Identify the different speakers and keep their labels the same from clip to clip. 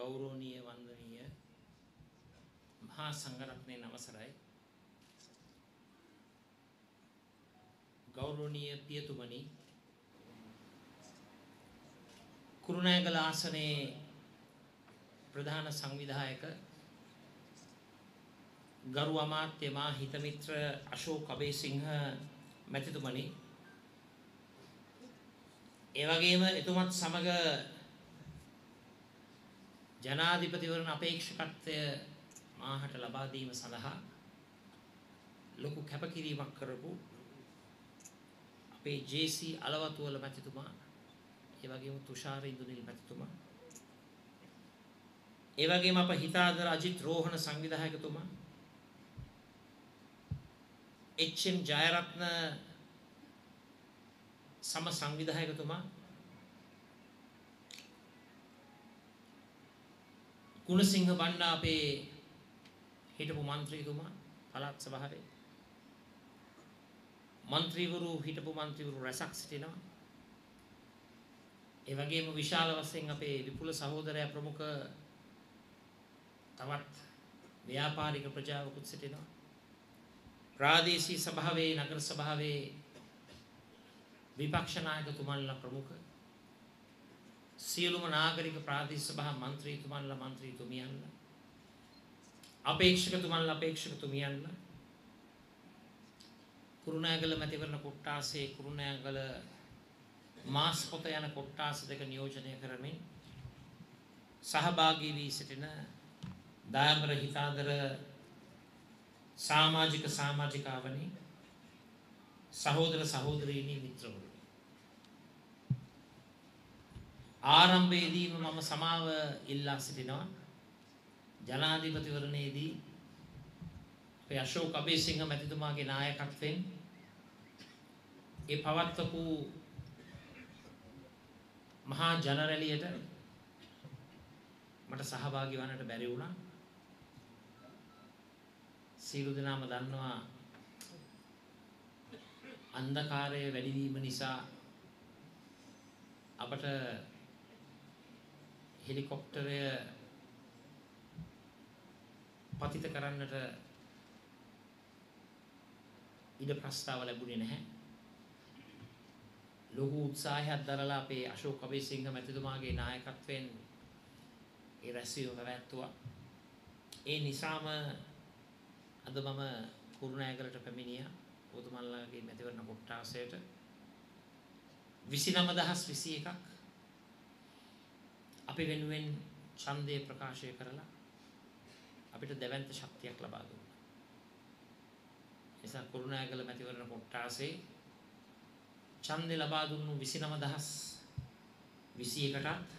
Speaker 1: ගෞරවනීය වන්දනීය මහා සංඝරත්නයේ අවසරයි ගෞරවනීය පියතුමනි කුරුණෑගල ආසනයේ ප්‍රධාන සංවිධායක ගරු අමාත්‍ය මා හිතමිත්‍ර අශෝක් අබේසිංහ මැතිතුමනි ඒ වගේම එතුමත් සමග ජනාධිපතිවරණ අපේක්ෂකත්වය මාහට ලබා දීම සඳහා ලොකු කැපකිරීමක් කරපු අපේ ජේ.සී. අලවතුවල මැතිතුමා ඒ වගේම තුෂාර ඉන්දුනිල් මැතිතුමා ඒ වගේම අප හිතාදර අජිත් රෝහණ සංවිධායකතුමා එච්.එම්. ජයරත්න සම සංවිධායකතුමා ගුණසිංහ බණ්ඩා අපේ හිටපු മന്ത്രിතුමා පළාත් සභාවේ. മന്ത്രിවරු හිටපු മന്ത്രിවරු රැසක් සිටිනවා. ඒ වගේම විශාල වශයෙන් අපේ විපුල සහෝදරයා ප්‍රමුඛ තවත් ව්‍යාපාරික ප්‍රජාවකුත් සිටිනවා. ප්‍රාදේශීය සභාවේ නගර සභාවේ විපක්ෂ නායකතුමන්ලා ප්‍රමුඛ සියලුම නාගරික ප්‍රාදේශ සභා മന്ത്രിතුමන්ලා മന്ത്രിතුමියන්ලා අපේක්ෂකතුමන්ලා අපේක්ෂකතුමියන්ලා කුරුණෑගල මැතිවරණ කොට්ටාසේ කුරුණෑගල මාස් පොත යන කොට්ටාස දෙක නියෝජනය කරමින් සහභාගී වී සිටින දායම්බර හිතාදර සමාජික සමාජිකාවනි සහෝදර සහෝදරීනි මිත්‍රවරුනි. ආරම්භයේදීම මම සමාව ඉල්ලා සිටිනවා ජනාධිපතිවරණයේදී අපේ අශෝක් අබේසිංහ මැතිතුමාගේ නායකත්වයෙන් ඒ පවත්වපු මහා ජනරැලියට මට සහභාගී වන්නට බැරි වුණා. සියලු දෙනාම දන්නවා අන්ධකාරය වැඩි වීම නිසා අපට හෙලිකොප්ටරය පතිත කරන්නට ඉඩ ප්‍රස්තාව ලැබුණේ නැහැ. ලොකු උත්සාහයක් දරලා අපේ අශෝක් අබේසිංහ මැතිතුමාගේ නායකත්වයෙන් ඒ රැස්වීම පැවැත්තුවා. ඒ නිසාම අද මම කුරුණෑගලට පැමිණියා. ඔබතුමන්ලාගේ මැතිවරණ කොට්ටාසයට 29021ක් අපි වෙනුවෙන් ඡන්දය ප්‍රකාශය කරලා අපිට දැවැන්ත ශක්තියක් ලබා දුන්නා. නිසා කුරුණෑගල මැතිවරණ කොට්ටාසේ ඡන්දය ලබා දුන්නු 29021ටත්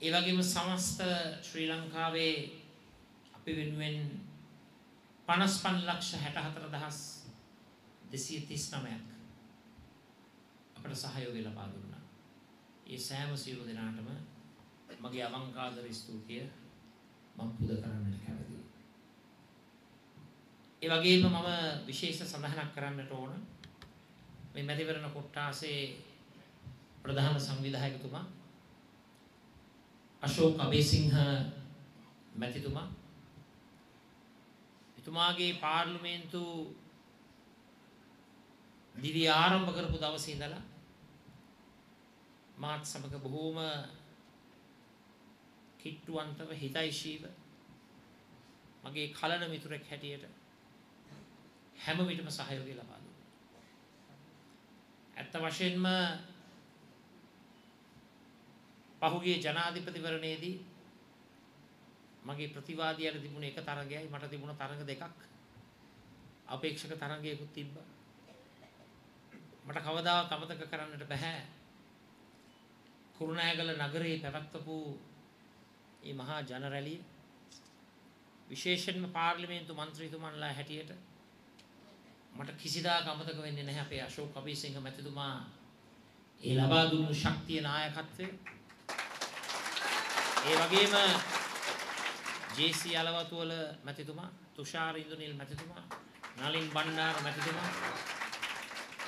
Speaker 1: ඒ වගේම සමස්ත ශ්‍රී ලංකාවේ අපි වෙනුවෙන් 55 ලක්ෂ 64239ක් අපට සහයෝගය ලබා දුන්නා. ඒ සෑම සියලු දෙනාටම මගේ අවංකාදර ස්තුතිය මම පුද කරන්නට කැමතියි. ඒ වගේම මම විශේෂ සඳහනක් කරන්නට ඕන මේ මැතිවරණ කොට්ටාසේ ප්‍රධාන සංවිධායකතුමා අශෝක් අබේසිංහ මැතිතුමා එතුමාගේ පාර්ලිමේන්තු දිවි ආරම්භ කරපු දවසේ ඉඳලා මාත් සමග බොහෝම කිට්ටුවන්තව හිතයිශීව මගේ කලන මිතුරෙක් හැටියට හැම විටම සහයෝගය ලබා දුන්නා. ඇත්ත වශයෙන්ම පහුගිය ජනාධිපතිවරණයේදී මගේ ප්‍රතිවාදියාට තිබුණ එක තරගයයි මට තිබුණ තරග දෙකක් අපේක්ෂක තරගයකුත් තිබ්බා. මට කවදාවත් අමතක කරන්නට බෑ. කුරුණෑගල නගරයේ පැවැත්වපු මේ මහා ජන රැළිය විශේෂයෙන්ම පාර්ලිමේන්තු මන්ත්‍රීතුමන්ලා හැටියට මට කිසිදාක අමතක වෙන්නේ නැහැ අපේ අශෝක් අබේසිංහ මැතිතුමා. ඒ ලබා දුන්නු ශක්තිය නායකත්වය. ඒ වගේම ජේ.සී. අලවතුවල මැතිතුමා තුෂාර ඉන්දුනිල් මැතිතුමා නලින් බණ්ඩාර මැතිතුමා.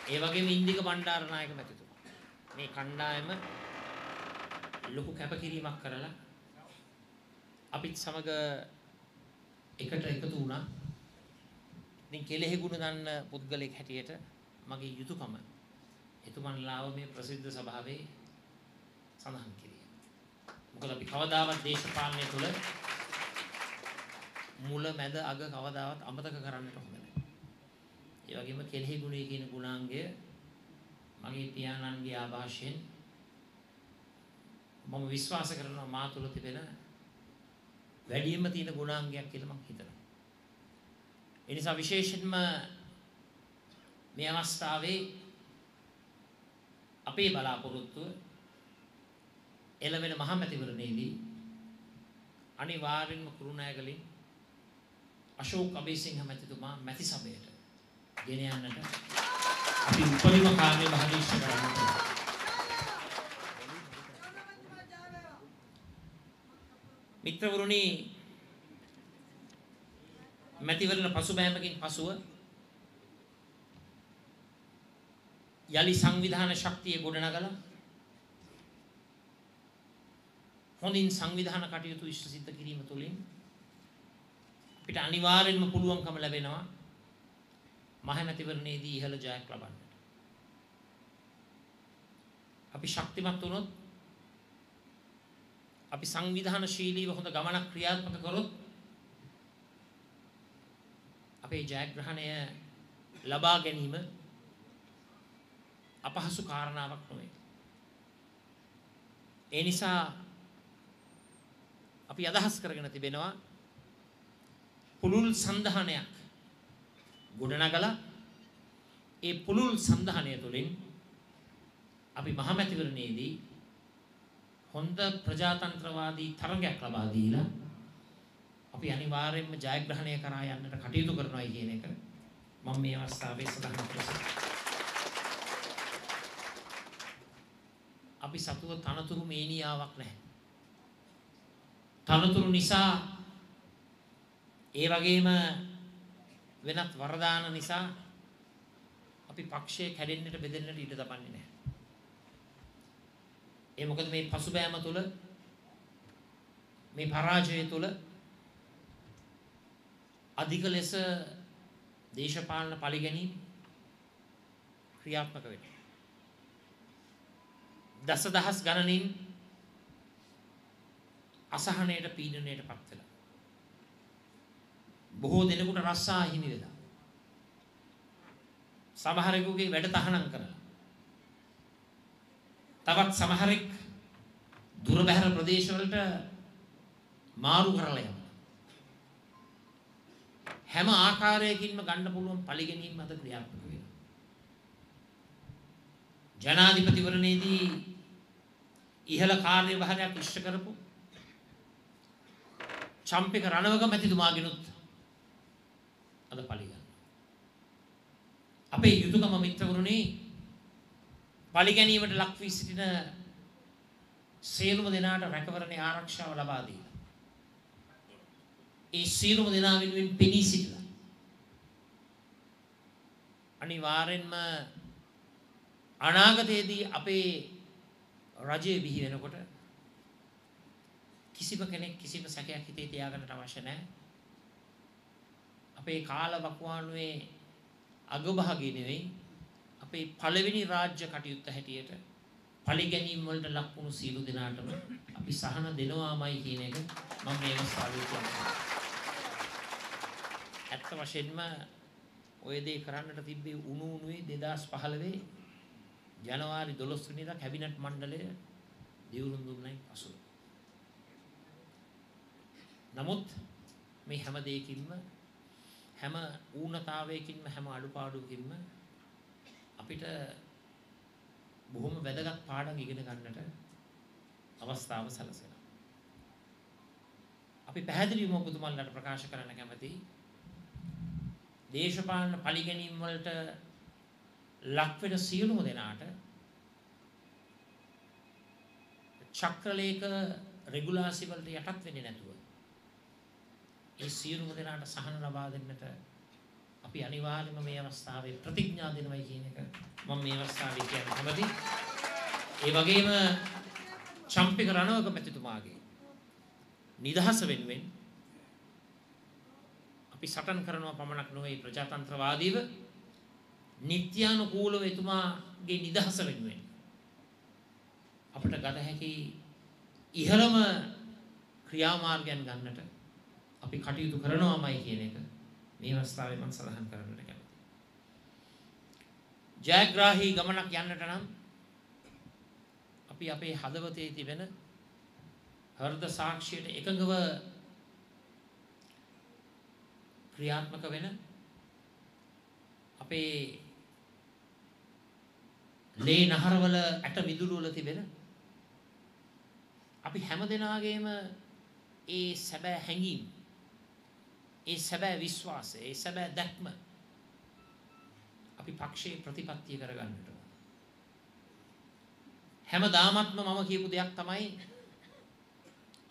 Speaker 1: ඒ වගේම ඉන්දික බණ්ඩාර නායක මැතිතුමා. මේ කණ්ඩායම ලොකු කැපකිරීමක් කරලා අපිත් සමග එකට එකතු වුණා. ඉතින් කෙලෙහි ගුණ දන්න පුද්ගලෙක් හැටියට මගේ යුතුයකම එතුමන්ලාව මේ ප්‍රසිද්ධ සභාවේ සඳහන් කිරීම. මොකද අපි කවදාවත් දේශපාලනය තුළ මුල මැද අග කවදාවත් අමතක කරන්නට හොඳ නැහැ. ඒ වගේම කෙලෙහි ගුණය කියන ගුණාංගය මගේ පියාණන්ගේ ආభాෂයෙන් මම විශ්වාස කරනවා මා තුළ තිබෙන වැඩියෙන්ම තියෙන ගුණාංගයක් කියලා මම හිතනවා. ඒ නිසා විශේෂයෙන්ම මේ අවස්ථාවේ අපේ බලාපොරොත්තුව එළවෙන මහමැතිවරණයේදී අනිවාර්යෙන්ම කුරුණෑගලින් අශෝක් අබේසිංහ මැතිතුමා මැති සභයට ගෙන යන්නට අපි උපරිම කාර්ය භාගීෂ්ඨ කරන්න මිත්‍රවරුනි මැතිවරණ පසුබෑමකින් පසුව යලි සංවිධාන ශක්තිය ගොඩනගලා හොඳින් සංවිධාන කටයුතු ඉෂ්ට සිද්ධ කිරීම තුළින් අපිට අනිවාර්යෙන්ම පුළුවන්කම ලැබෙනවා මහමැතිවරණයේදී ඉහළ ජයක් ලබන්නට. අපි ශක්තිමත් වුණොත් අපි සංවිධානශීලීව හොඳ ගමනක් ක්‍රියාත්මක කරොත් අපේ ජයග්‍රහණය ලබා ගැනීම අපහසු කාරණාවක් නොවේ. ඒ නිසා අපි අදහස් කරගෙන තිබෙනවා පුළුල් සන්ධානයක් ගොඩනගලා ඒ පුළුල් සන්ධානය තුළින් අපි මහමැතිවරණයේදී හොඳ ප්‍රජාතන්ත්‍රවාදී තරගයක් ලබා දීලා අපි අනිවාර්යයෙන්ම ජයග්‍රහණය කරා යන්නට කටයුතු කරනවායි කියන එක මම මේ අවස්ථාවේ සඳහන් කරනවා. අපි සතුව තනතුරු මේනියාවක් නැහැ. තනතුරු නිසා ඒ වගේම වෙනත් වරදාන නිසා අපි පක්ෂය කැඩෙන්නට බෙදෙන්නට ඉඩ තබන්නේ නැහැ. ඒ මොකද මේ පසුබෑම තුළ මේ පරාජය තුළ අධික ලෙස දේශපාලන පරිගැනීම් ක්‍රියාත්මක වෙනවා. දසදහස් ගණනින් අසහනයට පීඩනයට පත් වෙලා. බොහෝ දෙනෙකුට රස්සා හිමි වෙලා. සමහරෙකුගේ වැඩ තහනම් කරලා. තවත් සමහරෙක් දුර බැහැර ප්‍රදේශවලට මාරු කරලා යනවා. හැම ආකාරයකින්ම ගන්න පුළුවන් පරිගැනීම් අද ක්‍රියාත්මක වෙනවා. ජනාධිපතිවරණයේදී ඉහළ කාර්යභාරයක් ඉෂ්ට කරපු චම්පික රණවක මැතිතුමාගෙනුත් අද පරිගන්න. අපේ යුතුයකම මිත්‍රවරුනි පරිගැනීමට ලක් වී සිටින සියලුම දෙනාට රැකවරණේ ආරක්ෂාව ලබා දීලා. ඒ සියලුම දෙනා වෙනුවෙන් පෙනී සිටිලා. අනිවාර්යෙන්ම අනාගතයේදී අපේ රජය බිහි වෙනකොට කිසිම කෙනෙක් කිසිම සැකයක් හිතේ තියාගන්නට අවශ්‍ය නැහැ. අපේ කාල වකවානුවේ අගභාගී නෙවෙයි. අපේ පළවෙනි රාජ්‍ය කටයුත්ත හැටියට පරිගැනීම් වලට ලක් වුණු සීල දෙනාටම අපි සහන දෙනවාමයි කියන එක මම මේ අවස්ථාවේ කියනවා. ඇත්ත වශයෙන්ම ඔය දේ කරන්නට තිබ්බේ උණු උණුවේ 2015 ජනවාරි 12 වෙනිදා කැබිනට් මණ්ඩලය දියුණු දුන්නයි පසුව. නමුත් මේ හැම දෙයකින්ම හැම ඌනතාවයකින්ම හැම අඩුපාඩුවකින්ම අපිට බොහොම වැදගත් පාඩම් ඉගෙන ගන්නට අවස්ථාව සැලසෙනවා. අපි පැහැදිලිවම ඔබතුමන්ලට ප්‍රකාශ කරන්න කැමතියි දේශපාලන පරිගැනීම් වලට ලක් වෙන සියලුම දෙනාට චක්‍රලේඛ රෙගුලාසි වලට යටත් වෙන්නේ නැතුව ඒ සියලුම දෙනාට සහන ලබා දෙන්නට අපි අනිවාර්යයෙන්ම මේ අවස්ථාවේ ප්‍රතිඥා දෙනවයි කියන එක මම මේ අවස්ථාවේ කියන්න කැමතියි. ඒ වගේම චම්පික රණවක මැතිතුමාගේ නිදහස වෙනුවෙන් අපි සටන් කරනවා පමණක් නොවේ ප්‍රජාතන්ත්‍රවාදීව නිත්‍යානුකූලව එතුමාගේ නිදහස වෙනුවෙන් අපිට ගත හැකි ඉහළම ක්‍රියාමාර්ගයන් ගන්නට අපි කටයුතු කරනවාමයි කියන එක මේ අවස්ථාවේ මම සඳහන් කරන්නට කැමතියි. ජයග්‍රාහී ගමනක් යන්නට නම් අපි අපේ හදවතේ තිබෙන හෘද සාක්ෂියට එකඟව ක්‍රියාත්මක වෙන අපේ ලේ නහරවල ඇට මිදුළු වල තිබෙන අපි හැම දෙනාගේම ඒ සැබෑ හැඟීම් ඒ සැබෑ විශ්වාසය ඒ සැබෑ දැක්ම අපි පක්ෂයේ ප්‍රතිපත්තිය කරගන්නට ඕන. හැමදාමත්ම මම කියපු දෙයක් තමයි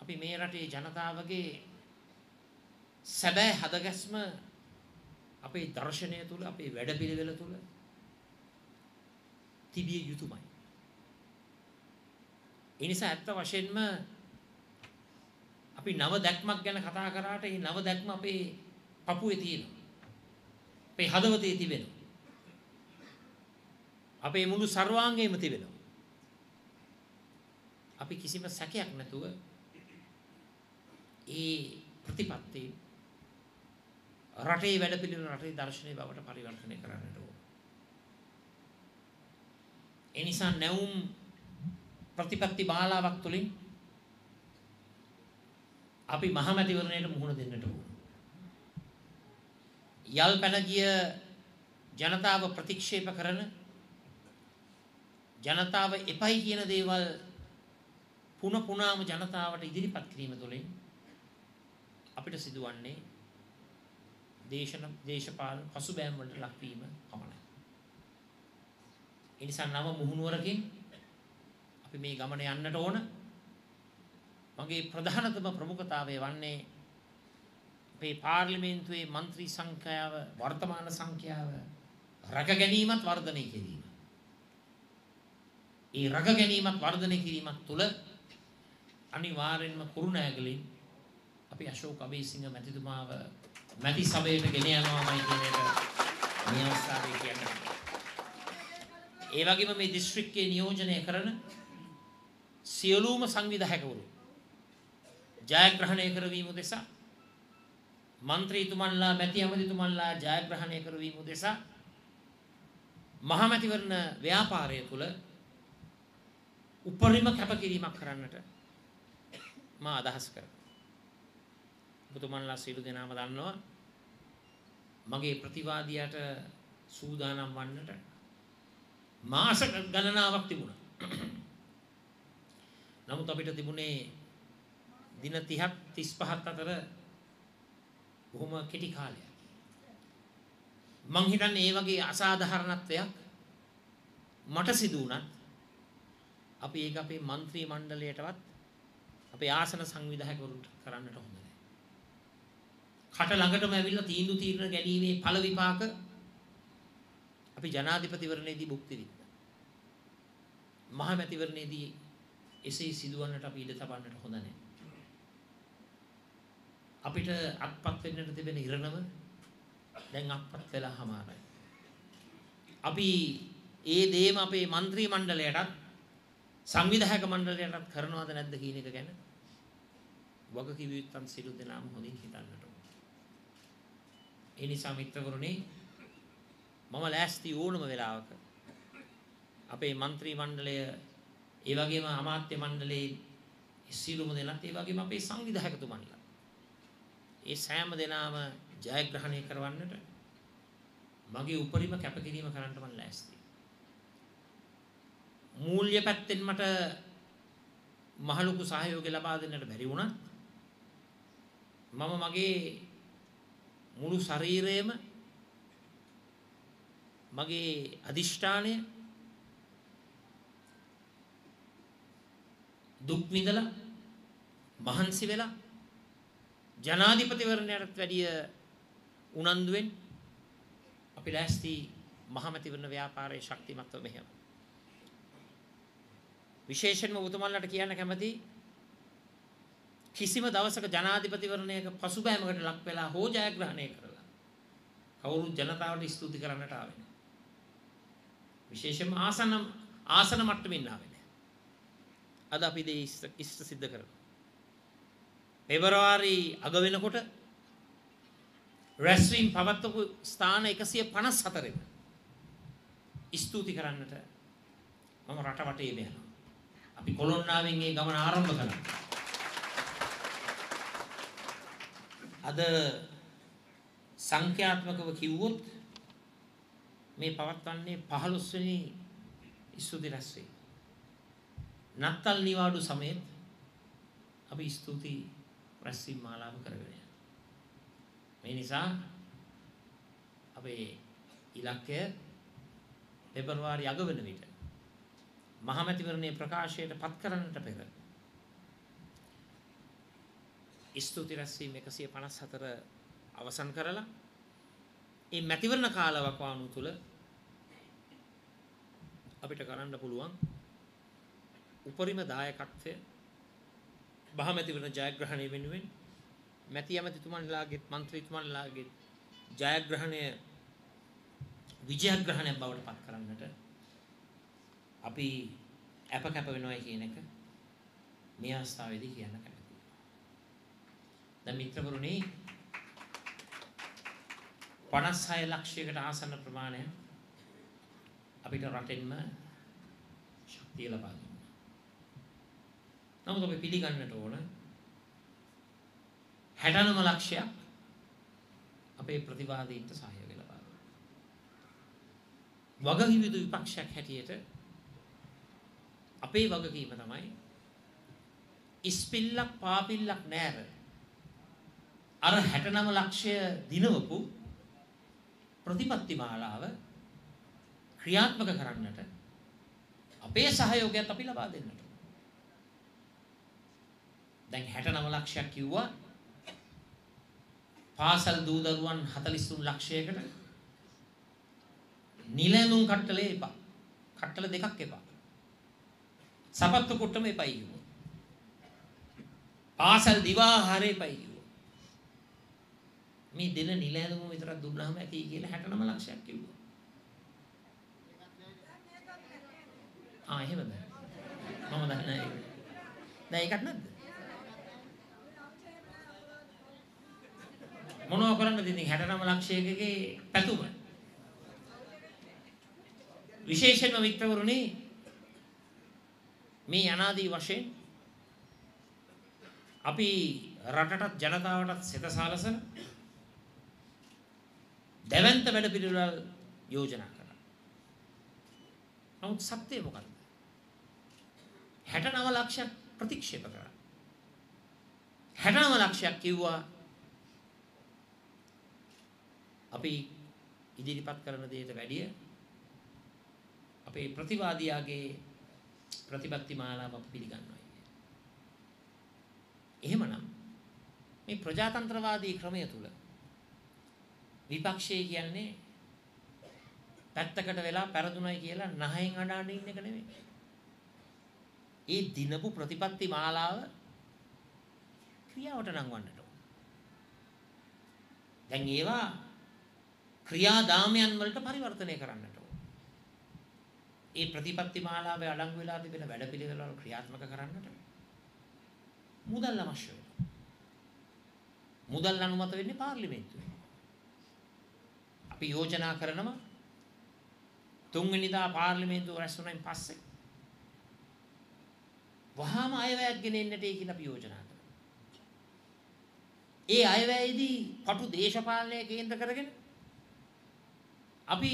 Speaker 1: අපි මේ රටේ ජනතාවගේ සැබෑ හදගැස්ම අපේ දර්ශනය තුළ අපේ වැඩපිළිවෙල තුළ තිබිය යුතුමයි. ඒ නිසා ඇත්ත වශයෙන්ම අපි නව දැක්මක් ගැන කතා කරාට ඒ නව දැක්ම අපේ පපුවේ තියෙනවා. අපේ හදවතේ තිබෙනවා. අපේ මුළු ਸਰවාංගයේම තිබෙනවා. අපි කිසිම සැකයක් නැතුව ඒ ප්‍රතිපත්ති රටේ වැඩපිළිවෙල රටේ දර්ශනය බවට පරිවර්තනය කරන්නට ඕන. ඒ නිසා නැවුම් ප්‍රතිපත්ති බාලාවක් තුළින් අපි මහමැතිවරණයට මුහුණ දෙන්නට ඕන. යල් පැන ගිය ජනතාව ප්‍රතික්ෂේප කරන ජනතාව එපයි කියන දේවල් පුන පුනාම ජනතාවට ඉදිරිපත් කිරීම තුළින් අපිට සිදුවන්නේ දේශන දේශපාලන පසුබෑම් වලට ලක්වීම පමණයි. ඒ නිසා නව මුහුණුවරකින් අපි මේ ගමන යන්නට ඕන. මගේ ප්‍රධානතම ප්‍රමුඛතාවය වන්නේ අපේ පාර්ලිමේන්තුවේ മന്ത്രി සංඛ්‍යාව වර්තමාන සංඛ්‍යාව රැක ගැනීමත් වර්ධනය කිරීම. ඒ රැක ගැනීමත් වර්ධනය කිරීමත් තුළ අනිවාර්යෙන්ම කුරුණෑගලින් අපි අශෝක අබේසිංහ මැතිතුමාව මැති සභයට ගෙන යනවාමයි කියන එක මේ අවස්ථාවේ කියන්නේ. ඒ වගේම මේ දිස්ත්‍රික්කයේ නියෝජනය කරන සියලුම සංවිධායකවරු ජයග්‍රහණය කරවීම උදෙසා മന്ത്രിතුමන්ලා මැති ඇමතිතුමන්ලා ජයග්‍රහණය කරවීම උදෙසා මහමැතිවරණ ව්‍යාපාරය තුල උපරිම කැපකිරීමක් කරන්නට මා අදහස් කරනවා. ඔබතුමන්ලා සියලු දෙනාම දන්නවා මගේ ප්‍රතිවාදියාට සූදානම් වන්නට මාස ගණනාවක් තිබුණා. නමුත් අපිට තිබුණේ දින 30ක් 35ක් අතර බොහොම කෙටි කාලයක්. මං හිතන්නේ මේ වගේ අසාධාරණත්වයක් මට සිදු වුණත් අපි ඒක අපේ മന്ത്രി මණ්ඩලයටවත් අපේ ආසන සංවිධායකවරුන්ට කරන්නට හොඳ නැහැ. කට ළඟටම ඇවිල්ලා තීන්දුව తీරන ගැනීමේ ඵල විපාක අපි ජනාධිපතිවරණයේදී භුක්ති විඳිනවා. මහමැතිවරණයේදී එසේ සිදුවන්නට අපි ඉඩ තබන්නට හොඳ නැහැ. අපිට අත්පත් වෙන්නට තිබෙන ඉරණම දැන් අත්පත් වෙලා හමාරයි. අපි ඒ දේම අපේ മന്ത്രി මණ්ඩලයටත් සංවිධායක මණ්ඩලයටත් කරනවද නැද්ද කියන එක ගැන වගකිව යුත්තන් සියලු දෙනාම හොඳින් හිතන්නට ඕන. ඒ නිසා මිත්‍රවරුනි මම ලෑස්ති ඕනම වෙලාවක අපේ മന്ത്രി මණ්ඩලය ඒ වගේම අමාත්‍ය මණ්ඩලයේ සියලුම දෙනාත් ඒ වගේම අපේ සංවිධායකතුමන්ලා ඒ සෑම දෙනාම ජයග්‍රහණය කරවන්නට මගේ උපරිම කැපකිරීම කරන්නට මම ලෑස්තියි. මූල්‍ය පැත්තෙන් මට මහලුකු සහයෝගය ලබා දෙන්නට බැරි වුණා. මම මගේ මුළු ශරීරයම මගේ අදිෂ්ඨානය දුක් විඳලා මහන්සි වෙලා ජනාධිපතිවරණයටත් වැඩිය උනන්දුවෙන් අපි ලෑස්ති මහමැතිවරණ ව්‍යාපාරයේ ශක්තිමත්ව මෙහෙම. විශේෂයෙන්ම ඔබතුමන්ලට කියන්න කැමති කිසිම දවසක ජනාධිපතිවරණයක පසුබෑමකට ලක් වෙලා හෝ ජයග්‍රහණය කරලා කවුරු ජනතාවට ස්තුති කරන්නට ආවේ නැහැ. විශේෂයෙන්ම ආසන ආසන මට්ටමින් ආවේ නැහැ. අද අපි දේ ඉෂ්ට සිද්ධ කරනවා. පෙබරවාරි අග වෙනකොට රැස්වීම් පවත්වපු ස්ථාන 154 ස්තුති කරන්නට මම රට වටේම යනවා. අපි කොළොන්නාවෙන් ඒ ගමන ආරම්භ කළා. අද සංඛ්‍යාත්මකව කිව්වොත් මේ පවත්වන්නේ 15 වෙනි ස්තුති රැස්වීම. නත්තල් නිවාඩු සමයේත් අපි ස්තුති රැස්වීම මාලාව කරගෙන යනවා. මේ නිසා අපේ ඉලක්කය පෙබරවාරි අග වෙන විට මහමැතිවරණයේ ප්‍රකාශයට පත් කරන්නට පෙර ස්තුති රැස්වීම 154 අවසන් කරලා මේ මැතිවරණ කාලවකවානුව තුල අපිට කරන්න පුළුවන් උපරිම දායකත්වය බහමැති වන ජයග්‍රහණය වෙනුවෙන් මැති ඇමතිතුමන්ලාගේ මන්ත්‍රීතුමන්ලාගේ ජයග්‍රහණය විජයග්‍රහණය බවට පත් කරන්නට අපි අප කැප වෙනවා කියන එක මේ අවස්ථාවේදී කියන්න කැමතියි. දැන් මිත්‍රවරුනි 56 ලක්ෂයකට ආසන්න ප්‍රමාණය අපිට රටෙන්ම ශක්තිය ලබා නමුත් අපි පිළිගන්නට ඕන 69 ලක්ෂයක් අපේ ප්‍රතිවාදීන්ට සහයෝගය ලබා දුන්නා. වගකීම් යුතු විපක්ෂයක් හැටියට අපේ වගකීම තමයි ඉස්පිල්ලක් පාපිල්ලක් නෑර අර 69 ලක්ෂය දිනවපු ප්‍රතිපත්ති මාලාව ක්‍රියාත්මක කරන්නට අපේ සහයෝගයත් අපි ලබා දෙන්නට. දැන් 69 ලක්ෂයක් කිව්වා පාසල් දූ දරුවන් 43 ලක්ෂයකට නිලැඳුම් කට්ටලේ එපා. කට්ටල දෙකක් එපා. සපත්තු කුට්ටම එපයි කිව්වා. පාසල් දිවාහාරේ එපයි කිව්වා. මේ දෙන නිලැඳුම විතරක් දුන්නාම ඇති කියලා 69 ලක්ෂයක් කිව්වා. ආ එහෙමද? මම දන්නේ නැහැ. දැන් ඒකත් නැද්ද? මොනව කරන්නද ඉතින් 69 ලක්ෂයකගේ පැතුම? විශේෂයෙන්ම මිත්‍රවරුනි මේ අනාදී වශයෙන් අපි රටටත් ජනතාවටත් සිත සාලසන දැවැන්ත වැඩ පිළිවෙල යෝජනා කරා. නමුත් සත්‍යය මොකක්ද? 69 ලක්ෂයක් ප්‍රතික්ෂේප කරා. 69 ලක්ෂයක් කිව්වා අපි ඉදිරිපත් කරන දෙයට වැඩිය අපේ ප්‍රතිවාදියාගේ ප්‍රතිපත්ති මාලාව අපි පිළිගන්නවා. එහෙමනම් මේ ප්‍රජාතන්ත්‍රවාදී ක්‍රමය තුල විපක්ෂය කියන්නේ පැත්තකට වෙලා පෙරදුනයි කියලා නහයෙන් අඬන ඉන්න එක නෙමෙයි. ඒ දිනපු ප්‍රතිපත්ති මාලාව ක්‍රියාවට නංවන්නට ඕන. දැන් ඒවා ක්‍රියාදාමයන් වලට පරිවර්තනය කරන්නට ඕන. ඒ ප්‍රතිපත්ති මාලාවේ අඩංගු වෙලා තිබෙන වැඩපිළිවෙළ වල ක්‍රියාත්මක කරන්නට මුදල් අවශ්‍ය වෙනවා. මුදල් අනුමත වෙන්නේ පාර්ලිමේන්තුවේ. අපි යෝජනා කරනවා තුන්වෙනිදා පාර්ලිමේන්තුව රැස් වුණායින් පස්සේ වහාම අයවැයක් ගෙනෙන්නට ඒ කියලා අපි යෝජනා කරනවා. ඒ අයවැයේදී පටු දේශපාලනය කේන්ද්‍ර කරගෙන අපි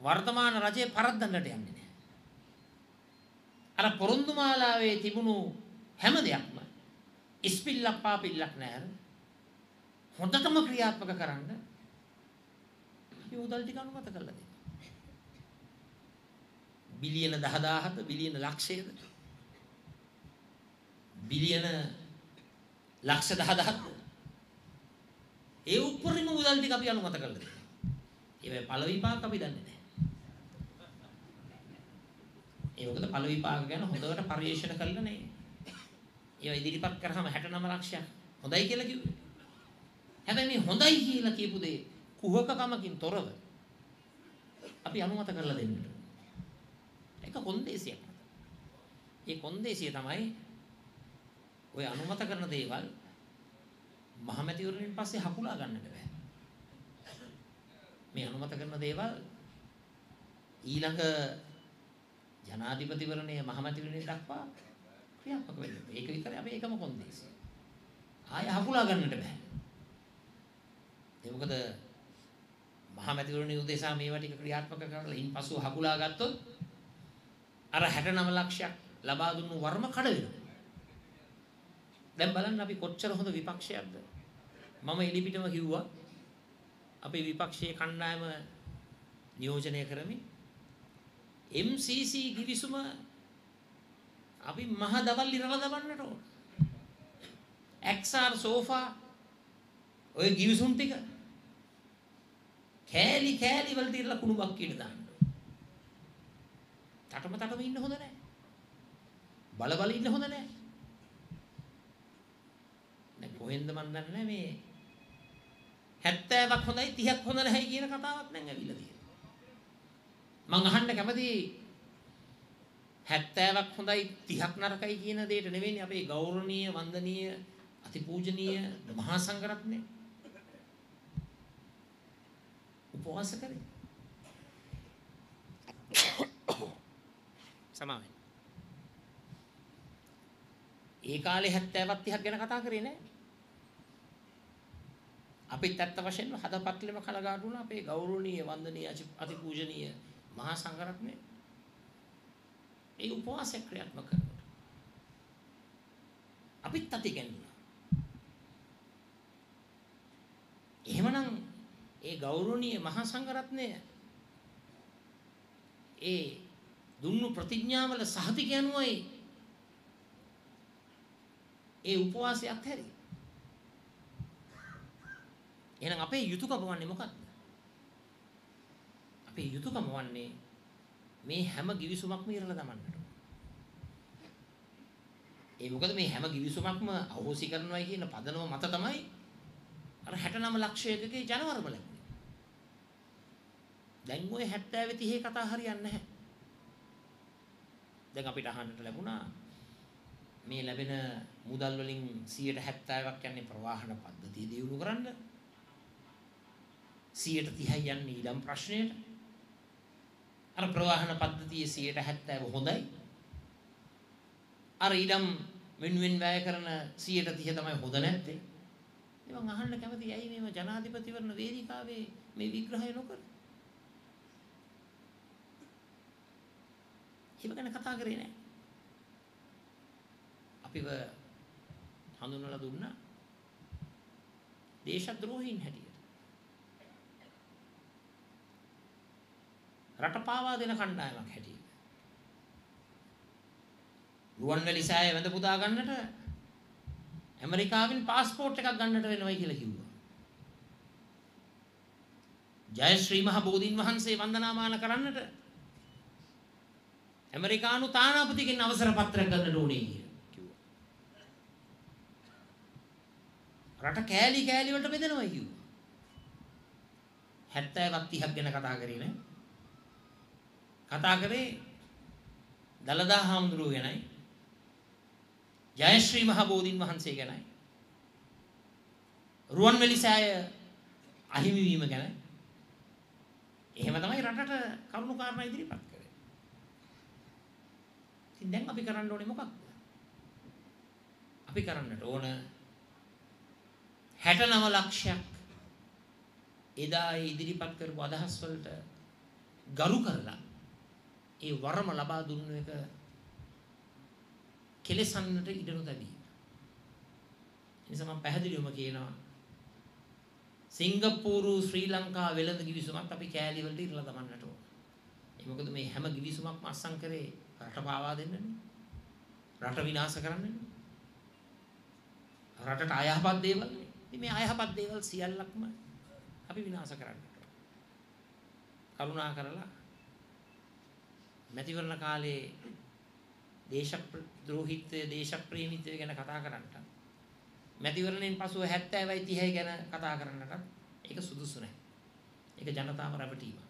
Speaker 1: වර්තමාන රජය පරද්දන්නට යන්නේ නැහැ. අර පොරොන්දු මාලාවේ තිබුණු හැම දෙයක්ම ඉස්පිල්ලක් පාපිල්ලක් නැහැ. හොඳටම ක්‍රියාත්මක කරන්න අපි මුදල් ටික අනුමත කරලා දෙනවා. බිලියන 10000ද බිලියන ලක්ෂයද බිලියන ලක්ෂ 10000ද ඒ උපරිම මුදල් ටික අපි අනුමත කරලා දෙනවා. ඒ වෙයි පළ විපාක අපි දන්නේ නැහැ. ඒ මොකද ඵල විපාක ගැන හොඳට පරිශන කළා නේ. ඒවා ඉදිරිපත් කරාම 69 ලක්ෂයක්. හොඳයි කියලා කිව්වේ. හැබැයි මේ හොඳයි කියලා කියපු දේ කුහකකමකින් තොරව අපි අනුමත කරලා දෙන්න. ඒක කොන්දේසියක්. ඒ කොන්දේසිය තමයි ඔය අනුමත කරන දේවල් මහමැතිවරණයෙන් පස්සේ හකුලා ගන්නට බෑ. මේ අනුමත කරන දේවල් ඊළඟ ජනාධිපතිවරණයේ මහමැතිවරණය දක්වා ක්‍රියාත්මක වෙන්න. ඒක විතරයි අපි එකම කොන්දේසිය. ආය හකුලා ගන්නට බෑ. ඒ මොකද මහමැතිවරණයේ උදෙසා මේවා ටික ක්‍රියාත්මක කරලා ඉන්පසු හකුලා ගත්තොත් අර 69 ලක්ෂයක් ලබා දුන්නු වර්ම කඩ වෙනවා. දැන් බලන්න අපි කොච්චර හොඳ විපක්ෂයක්ද. මම එලිපිටම කිව්වා අපේ විපක්ෂයේ කණ්ඩායම නියෝජනය කරමින් MCC ගිවිසුම අපි මහ දවල් ඉරලා දවන්නට ඕන. XR සෝෆා ඔය ගිවිසුම් ටික කෑලි කෑලි වලට ඉරලා කුණු බක්කියට දාන්න. තටම තටම ඉන්න හොඳ නැහැ. බල බල ඉන්න හොඳ නැහැ. දැන් කොහෙන්ද මන් දන්නේ මේ 70ක් හොඳයි 30ක් හොඳ නැහැ කියන කතාවක් දැන් ඇවිල්ලා තියෙනවා. මං අහන්න කැමති 70ක් හොඳයි 30ක් නරකයි කියන දෙයට නෙවෙයි අපේ ගෞරවනීය වන්දනීය අතිපූජනීය මහා සංඝරත්නය උපවාස කරේ. සමාවෙන්. ඒ කාලේ 70ක් 30ක් ගැන කතා කරේ නෑ. අපිත් ඇත්ත වශයෙන්ම හදපත්ලෙම කලගාටු වුණා අපේ ගෞරවනීය වන්දනීය අතිපූජනීය මහා සංඝරත්නය. ඒ උපවාසය ක්‍රියාත්මක කරනකොට අපිත් අති ගැන්නුනා. එහෙමනම් ඒ ගෞරවනීය මහා සංඝරත්නය ඒ දුන්නු ප්‍රතිඥාවල සහතික යනුවයි ඒ උපවාසය අත්හැරි. එහෙනම් අපේ යුතුයකම වන්නේ මොකක්ද? අපේ යුතුයකම වන්නේ මේ හැම givisුමක්ම ඉරලා දමන්නට. ඒ මොකද මේ හැම givisුමක්ම අහෝසි කරනවායි කියන පදනම මත තමයි අර 69 ලක්ෂයකගේ ජනවර්ම ලැබුණේ. දැන් ওই 70 30 කතා හරියන්නේ නැහැ. දැන් අපිට අහන්නට ලැබුණා මේ ලැබෙන මුදල් වලින් 170ක් යන්නේ ප්‍රවාහන පද්ධතිය දියුණු කරන්න 130යි යන්නේ ඊළම් ප්‍රශ්නයට අර ප්‍රවාහන පද්ධතියේ 170 හොඳයි අර ඊළම් වෙනුවෙන් වැය කරන 130 තමයි හොඳ නැත්තේ මම අහන්න කැමතියි ඇයි මේව ජනාධිපතිවරණ වේදිකාවේ මේ විග්‍රහය නොකර? ඒව ගැන කතා කරේ නෑ. අපිව හඳුන්වලා දුන්නා දේශද්‍රෝහීන් හැටියට. රට පාවා දෙන කණ්ඩායමක් හැටියට. රුවන්වැලි සෑය වැඳ පුදා ගන්නට ඇමරිකාවෙන් પાස්පෝර්ට් එකක් ගන්නට වෙනවයි කියලා කිව්වා. ජයශ්‍රී මහ බෝධීන් වහන්සේ වන්දනාමාන කරන්නට ඇමරිකානු තානාපතිගෙන් අවසර පත්‍රයක් ගන්නට ඕනේ කියලා කිව්වා. රට කෑලි කෑලි වලට බෙදෙනවා කිව්වා. 70ක් 30ක් ගැන කතා කරේ නේ. කතා කරේ දලදා හාමුදුරුවෝ ගැනයි ජයශ්‍රී මහ බෝධීන් වහන්සේ ගැනයි රුවන්වැලි සෑය අහිමි වීම ගැන එහෙම තමයි රටට කරුණු කාරණා ඉදිරිපත් කරේ. ඉතින් දැන් අපි කරන්න ඕනේ මොකක්ද? අපි කරන්නට ඕන 69 ලක්ෂයක් එදා ඉදිරිපත් කරපු අදහස් වලට ගරු කරලා ඒ වරම ලබා දුන්නු එක කෙලසන්නට ඉඩ නොතැබී. නිසා මම පැහැදිලිවම කියනවා සිංගප්පූරු ශ්‍රී ලංකා වෙළඳ කිවිසුමක් අපි කෑලි වලට ඉරලා දමන්නට ඕන. ඒ මොකද මේ හැම කිවිසුමක්ම අස්සම් කරේ රට පාවා දෙන්නනේ. රට විනාශ කරන්නනේ. රටට අයහපත් දේවල් නේ. ඉතින් මේ අයහපත් දේවල් සියල්ලක්ම අපි විනාශ කරන්නට ඕන. කරුණා කරලා මැතිවරණ කාලේ දේශද්‍රෝහීත්වය දේශප්‍රේමීත්වය ගැන කතා කරන්නට මැතිවරණයෙන් පසුව 70යි 30යි ගැන කතා කරන්නට ඒක සුදුසු නැහැ. ඒක ජනතාව රැවටීමක්.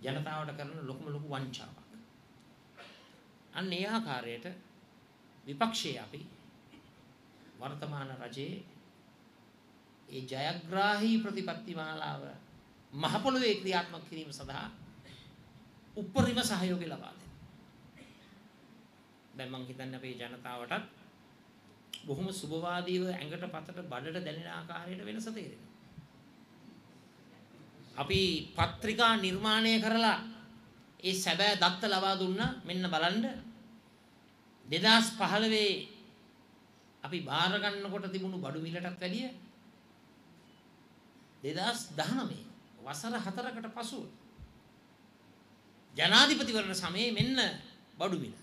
Speaker 1: ජනතාවට කරන ලොකුම ලොකු වංචාවක්. අන්න ඒ ආකාරයට විපක්ෂයේ අපි වර්තමාන රජයේ ඒ ජයග්‍රාහී ප්‍රතිපත්ති මාලාව මහ පොළොවේ ක්‍රියාත්මක කිරීම සඳහා උපරිම සහයෝගය ලබා දෙනවා. දැන් මම හිතන්නේ අපේ ජනතාවටත් බොහොම සුබවාදීව ඇඟට පතට බඩට දැනෙන ආකාරයට වෙනස තේරෙනවා. අපි පත්‍රිකා නිර්මාණය කරලා ඒ සැබෑ දත්ත ලබා දුන්නා මෙන්න බලන්න 2015 අපි බාර ගන්නකොට තිබුණු බඩු මිලටත් වැඩිය 2019 වසර 4කට පසුව ජනාධිපතිවරණ සමයේ මෙන්න බඩු මිල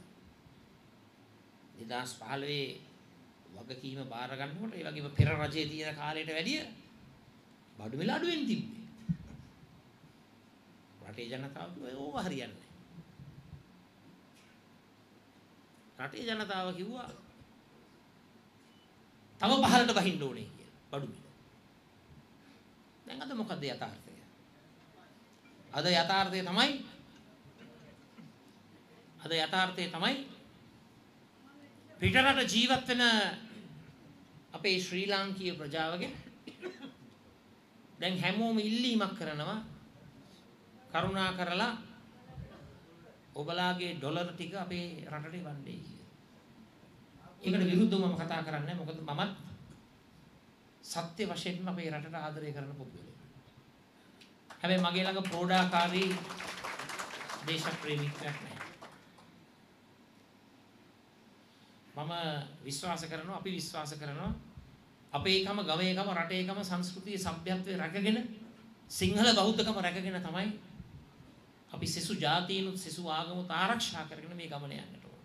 Speaker 1: 2015 වගකීම බාර ගන්නකොට ඒ වගේම පෙර රජයේ තියෙන කාලයට වැඩිය බඩු මිල අඩුවෙන් තිබ්බේ. රටේ ජනතාව කිව්වා ඕව හරියන්නේ රටේ ජනතාව කිව්වා තව පහළට බහින්න ඕනේ කියලා බඩු මිල. දැන් අද මොකද යථාර්ථය? අද යථාර්ථය තමයි අද යථාර්ථය තමයි පිටරට ජීවත් වෙන අපේ ශ්‍රී ලාංකීය ප්‍රජාවගේ දැන් හැමෝම ඉල්ලීමක් කරනවා කරුණා කරලා ඔබලාගේ ඩොලර් ටික අපේ රටට වණ්ඩේ කියලා. ඒකට විරුද්ධව මම කතා කරන්නේ මොකද මමත් සත්‍ය වශයෙන්ම අපේ රටට ආදරය කරන පුද්ගලයෙක්. හැබැයි මගේ ළඟ ප්‍රෝඩාකාරී දේශප්‍රේමීත්වයක් නැහැ. මම විශ්වාස කරනවා අපි විශ්වාස කරනවා අපේ එකම ගමේ එකම රටේ එකම සංස්කෘතිය සભ્યත්වයේ රැකගෙන සිංහල බෞද්ධකම රැකගෙන තමයි අපි සිසු ජාතීනුත් සිසු ආගමුත් ආරක්ෂා කරගෙන මේ ගමන යන්නට ඕන.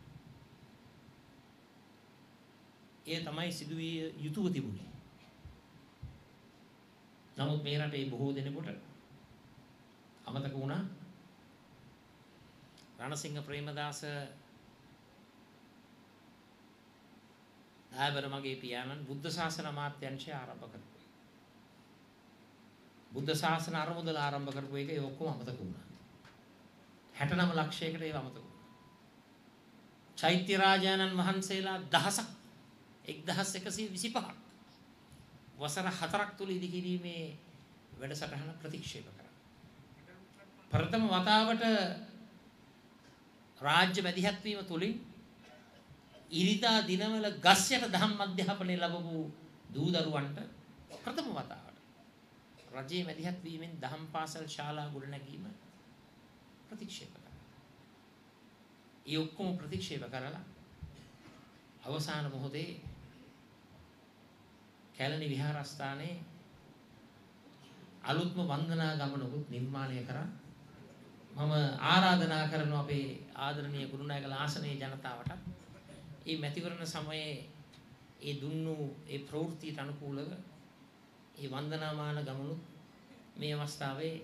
Speaker 1: ඒ තමයි සිදුවිය යුතුව තිබුණේ. නමුත් මේ රටේ බොහෝ දෙනෙකුට අමතක වුණා රණසිංහ ප්‍රේමදාස ආයවර මගේ පියාණන් බුද්ධ ශාසන අමාත්‍යංශය ආරම්භ කරපු. බුද්ධ ශාසන අරමුදල ආරම්භ කරපු එක ඒ ඔක්කොම අමතක වුණා. 69 ලක්ෂයකට ඒව අමතක වුණා. චෛත්‍ය රාජානන් වහන්සේලා දහසක් 1125ක් වසර 4ක් තුල ඉදිකිරීමේ වැඩසටහන ප්‍රතික්ෂේප කරා. ප්‍රථම වතාවට රාජ්‍ය මැදිහත් වීම තුලින් ඉරිදා දිනවල ගස්යට දහම් අධ්‍යාපනය ලැබපු දූ දරුවන්ට ප්‍රථම වතාවට රජයේ මැදිහත් වීමෙන් දහම් පාසල් ශාලා ගොඩනැගීම ප්‍රතික්ෂේප කරා. ඒ ඔක්කොම ප්‍රතික්ෂේප කරලා අවසාන මොහොතේ කැලණි විහාරස්ථානයේ අලුත්ම වන්දනා ගමනකුත් නිර්මාණය කරා. මම ආරාධනා කරනවා අපේ ආදරණීය ගුරුනායක ලාසනයේ ජනතාවට මේ මැතිවරණ සමයේ ඒ දුන්නු ඒ ප්‍රවෘත්තියට අනුකූලව ඒ වන්දනාමාන ගමනුත් මේ අවස්ථාවේ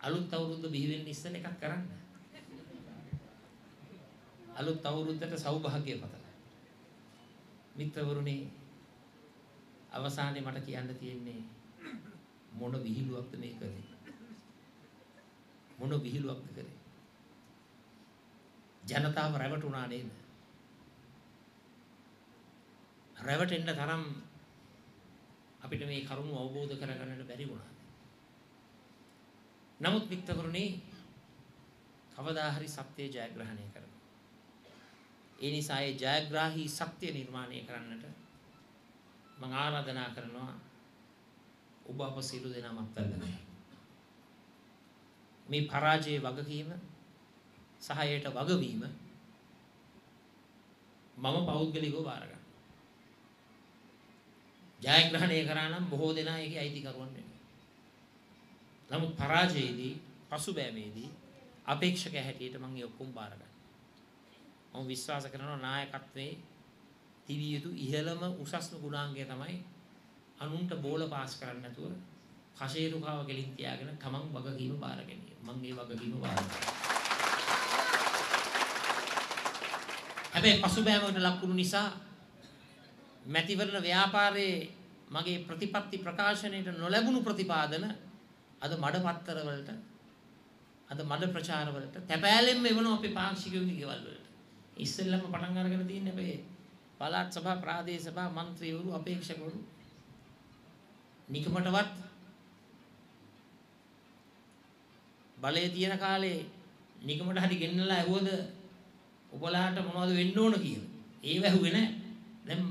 Speaker 1: අලුත් අවුරුද්ද බිහි වෙන්න ඉස්සෙල් එකක් කරන්න. අලුත් අවුරුද්දට සෞභාග්‍ය පතලා. මිත්‍රවරුනි අවසානයේ මට කියන්න තියෙන්නේ මොන විහිළුවක්ද මේ කරේ? මොන විහිළුවක්ද කරේ? ජනතාව රැවටුණා නේද? රැවටෙන්න තරම් අපිට මේ කරුණු අවබෝධ කරගන්නට බැරි වුණා. නමුත් වික්තකරුණේ කවදා හරි සත්‍ය ජයග්‍රහණය කරනවා. ඒ නිසා ඒ ජයග්‍රාහී සත්‍ය නිර්මාණය කරන්නට මම ආරාධනා කරනවා ඔබ අප සියලු දෙනාම අත්දැකලා මේ පරාජයේ වගකීම සහ ඒට වගවීම මම පෞද්ගලිකව බාර ගන්නවා. ජයග්‍රහණය කරා නම් බොහෝ දෙනා ඒකේ අයිතිකරුවන් වෙනවා. නමුත් පරාජයේදී පසුබෑමේදී අපේක්ෂක හැටියට මම ඒ ඔක්කොම බාර ගන්නවා. මම විශ්වාස කරනවා නායකත්වයේ තිබිය යුතු ඉහළම උසස්ම ගුණාංගය තමයි අනුන්ට බෝල පාස් කරන්න නැතුව කෂේරුකාව ගෙලින් තියාගෙන තමන් වගකීම බාර ගැනීම. මම මේ වගකීම බාර ගන්නවා. හැබැයි පසුබෑමකට ලක්ුණු නිසා මැතිවරණ ව්‍යාපාරයේ මගේ ප්‍රතිපත්ති ප්‍රකාශනයට නොලැබුණු ප්‍රතිපාදන අද මඩ පත්තර වලට අද මඩ ප්‍රචාර වලට තැපෑලෙන් එවන අපේ පාක්ෂිකයෝගේ ගෙවල් වලට ඉස්සෙල්ලම පටන් අරගෙන තියෙන අපේ පළාත් සභා ප්‍රාදේශ සභා മന്ത്രിවරු අපේක්ෂකවරු නිකමටවත් බලය තියෙන කාලේ නිකමට හරි ගෙන්නලා ඇහුවද ඔබලාට මොනවද වෙන්න ඕන කියලා. ඒව ඇහුවේ නැහැ. දැන්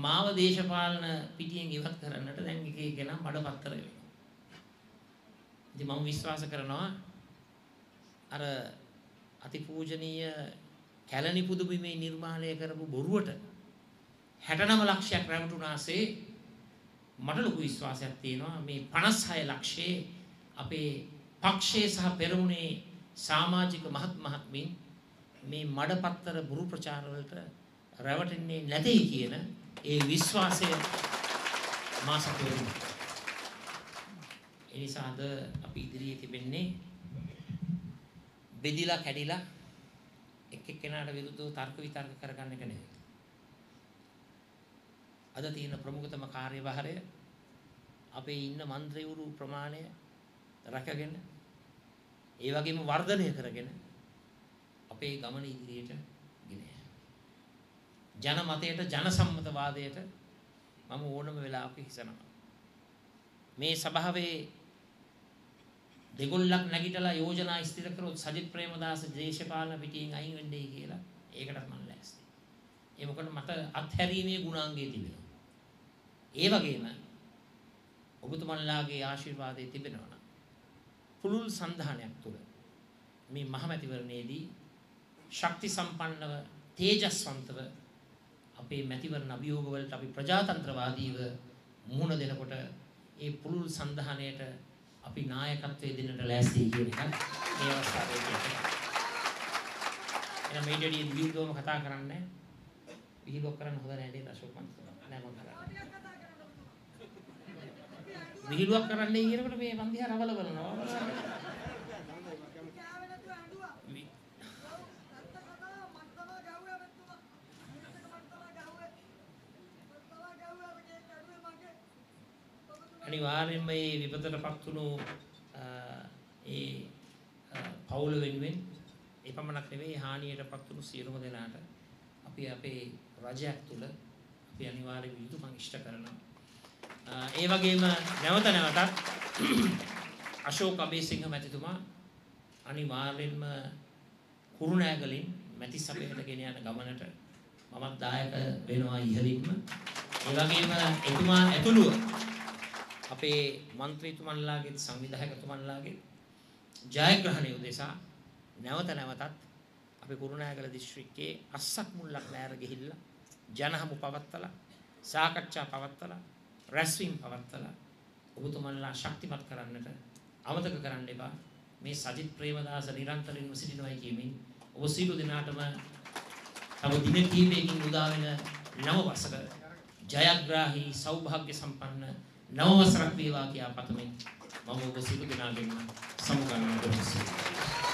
Speaker 1: මාව දේශපාලන පිටියෙන් ඉවත් කරන්නට දැන් එක එක නම් බඩපත්තර වෙනවා. ඉතින් මම විශ්වාස කරනවා අර අතිපූජනීය කැලණි පුදුබිමේ නිර්මාණය කරපු බොරුවට 69 ලක්ෂයක් රැවටුණාසේ මට ලොකු විශ්වාසයක් තියෙනවා මේ 56 ලක්ෂයේ අපේ පක්ෂයේ සහ පෙරමුණේ සමාජික මහත් මහත්මින් මේ මඩපත්තර බුරු ප්‍රචාර වලට රැවටෙන්නේ නැtei කියන ඒ විශ්වාසය මා සතුරු. ඒ නිසා අද අපි ඉදිරියේ තිබෙන්නේ බෙදිලා කැඩිලා එක් එක්කෙනාට විරුද්ධව තර්ක විතර්ක කරගන්න එක නෙවෙයි. අද තියෙන ප්‍රමුඛතම කාර්යභාරය අපේ ඉන්න മന്ത്രിවරු ප්‍රමාණය රැකගෙන ඒ වගේම වර්ධනය කරගෙන අපේ ගමන ඉදිරියට ජන මතයට ජන සම්මතවාදයට මම ඕනම වෙලාවක හිසනවා. මේ සභාවේ දෙගොල්ලක් නැගිටලා යෝජනා ස්ථිර කරොත් සජිත් ප්‍රේමදාස දේශපාලන පිටියෙන් අයින් වෙන්නේ කියලා ඒකටත් මම ලෑස්ති. ඒ මොකද මට අත්හැරීමේ ගුණාංගය තිබෙනවා. ඒ වගේම ඔබතුමන්ලාගේ ආශිර්වාදය තිබෙනවා නම් පුළුල් සන්ධානයක් තුළ මේ මහමැතිවරණයේදී ශක්ති සම්පන්නව තේජස්වන්තව අපේ මැතිවරණ අභියෝග වලට අපි ප්‍රජාතන්ත්‍රවාදීව මුහුණ දෙනකොට ඒ පුළුල් සන්ධානයට අපි නායකත්වයේ දෙන්නට ලෑස්ති කියන එක මේ අවස්ථාවේ කියනවා. එහෙනම් මේ දෙවියන් විහිළුවම කතා කරන්නේ විහිළුවක් කරන්න හොඳ නැහැ නේද අශෝක් මන්ත්‍රී නෑ මම කරන්නේ. විහිළුවක් කරන්නේ කියනකොට මේ මන් දිහා රවල බලනවා. අනිවාර්යෙන්ම මේ විපතටපත් වුණු ඒ පවුල වෙනුවෙන් ඒ පමණක් නෙවෙයි හානියටපත් වුණු සියලුම දෙනාට අපි අපේ රජයක් තුල අපි අනිවාර්ය වියුතුමන් ඉෂ්ට කරනවා. ඒ වගේම නැවත නැවතත් අශෝක් අබේසිංහ මැතිතුමා අනිවාර්යෙන්ම කුරුණෑගලින් මැති සභයට ගෙන යන ගමනට මමත් දායක වෙනවා ඉහළින්ම. ඒ වගේම එතුමා ඇතුළුව අපේ മന്ത്രിතුමන්ලාගේ සංවිධායකතුමන්ලාගේ ජයග්‍රහණය උදෙසා නැවත නැවතත් අපි කුරුණෑගල දිස්ත්‍රික්කයේ අස්සක් මුල්ලක් නෑර ගිහිල්ලා ජනහමු පවත්තලා සාකච්ඡා පවත්තලා රැස්වීම් පවත්තලා ඔබතුමන්ලා ශක්තිමත් කරන්නට අමතක කරන්න එපා. මේ සජිත් ප්‍රේමදාස නිරන්තරයෙන්ම සිටිනවා කියමින් ඔබ සියලු දෙනාටම තව දින කිහිපයකින් උදා වෙන නව වසර ජයග්‍රාහී සෞභාග්‍ය සම්පන්න නව වසරක් වේවා කියා පතමින් මම ඔබ සියලු දෙනාගෙන් සමුගන්නවා